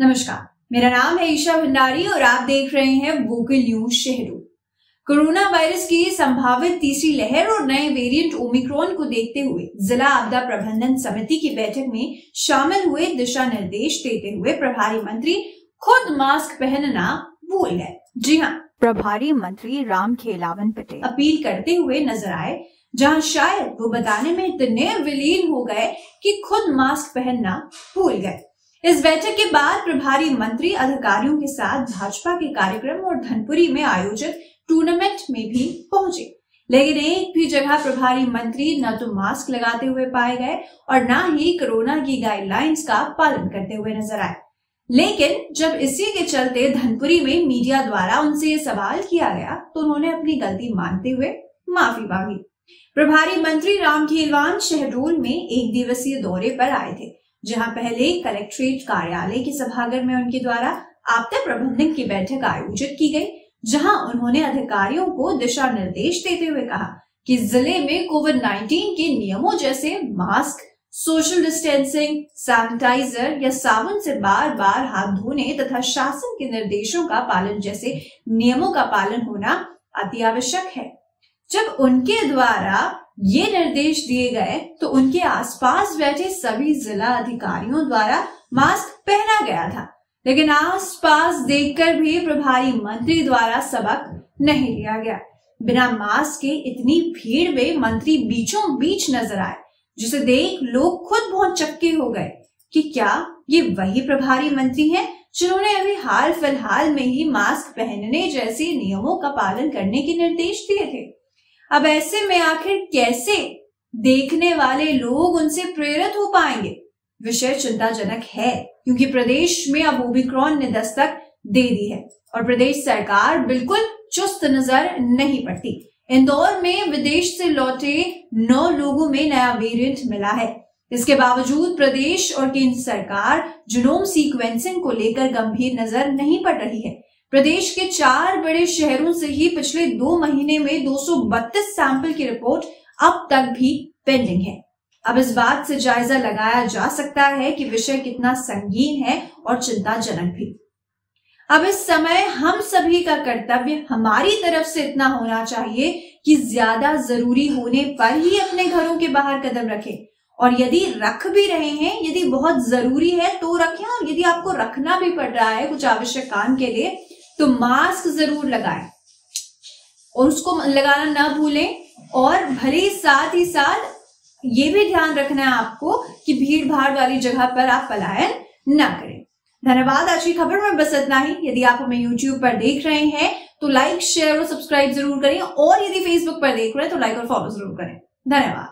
नमस्कार, मेरा नाम है ईशा भंडारी और आप देख रहे हैं वोकल न्यूज़ शहरों कोरोना वायरस की संभावित तीसरी लहर और नए वेरिएंट ओमिक्रॉन को देखते हुए जिला आपदा प्रबंधन समिति की बैठक में शामिल हुए दिशा निर्देश देते हुए प्रभारी मंत्री खुद मास्क पहनना भूल गए। जी हाँ। प्रभारी मंत्री राम खेलावन पटेल अपील करते हुए नज़र आए, जहाँ शायद वो बताने में इतने विलीन हो गए कि खुद मास्क पहनना भूल गए। इस बैठक के बाद प्रभारी मंत्री अधिकारियों के साथ भाजपा के कार्यक्रम और धनपुरी में आयोजित टूर्नामेंट में भी पहुँचे। लेकिन एक भी जगह प्रभारी मंत्री न तो मास्क लगाते हुए पाए गए और न ही कोरोना की गाइडलाइंस का पालन करते हुए नज़र आए। लेकिन जब इसी के चलते धनपुरी में मीडिया द्वारा उनसे ये सवाल किया गया तो उन्होंने अपनी गलती मानते हुए माफ़ी मांगी। प्रभारी मंत्री राम खेलवान शहडोल में एक दिवसीय दौरे पर आए थे। जहाँ पहले कलेक्ट्रेट कार्यालय के सभागार में उनके द्वारा आपदा प्रबंधन की बैठक आयोजित की गई, जहाँ उन्होंने अधिकारियों को दिशा निर्देश देते हुए कहा कि ज़िले में कोविड 19 के नियमों जैसे मास्क, सोशल डिस्टेंसिंग, सैनिटाइजर या साबुन से बार बार हाथ धोने तथा शासन के निर्देशों का पालन जैसे नियमों का पालन होना अति आवश्यक है। जब उनके द्वारा ये निर्देश दिए गए तो उनके आसपास बैठे सभी जिला अधिकारियों द्वारा मास्क पहना गया था। लेकिन आसपास देखकर भी प्रभारी मंत्री द्वारा सबक नहीं लिया गया। बिना मास्क के इतनी भीड़ में मंत्री बीचों बीच नज़र आए, जिसे देख लोग खुद बहुत चक्के हो गए कि क्या ये वही प्रभारी मंत्री हैं जिन्होंने अभी हाल फ़िलहाल में ही मास्क पहनने जैसे नियमों का पालन करने के निर्देश दिए थे। अब ऐसे में आखिर कैसे देखने वाले लोग उनसे प्रेरित हो पाएँगे? विषय चिंताजनक है, क्योंकि प्रदेश में अब ओमिक्रॉन ने दस्तक दे दी है और प्रदेश सरकार बिल्कुल चुस्त नज़र नहीं पड़ती। इंदौर में विदेश से लौटे नौ लोगों में नया वेरिएंट मिला है। इसके बावजूद प्रदेश और केंद्र सरकार जुनोम सीक्वेंसिंग को लेकर गंभीर नज़र नहीं पड़ रही है। प्रदेश के चार बड़े शहरों से ही पिछले दो महीने में 232 सैंपल की रिपोर्ट अब तक भी पेंडिंग है। अब इस बात से जायजा लगाया जा सकता है कि विषय कितना संगीन है और चिंताजनक भी। अब इस समय हम सभी का कर्तव्य हमारी तरफ़ से इतना होना चाहिए कि ज़्यादा ज़रूरी होने पर ही अपने घरों के बाहर कदम रखें। और यदि रख भी रहे हैं, यदि बहुत ज़रूरी है तो रखें। और यदि आपको रखना भी पड़ रहा है कुछ आवश्यक काम के लिए तो मास्क ज़रूर लगाएँ। और उसको लगाना ना भूलें और भले साथ ही साथ ये भी ध्यान रखना है आपको कि भीड़ भाड़ वाली जगह पर आप पलायन ना करें। धन्यवाद, आज की खबर में बस इतना ही। यदि आप हमें यूट्यूब पर देख रहे हैं तो लाइक शेयर और सब्सक्राइब ज़रूर करें और यदि फेसबुक पर देख रहे हैं तो लाइक और फॉलो ज़रूर करें। धन्यवाद।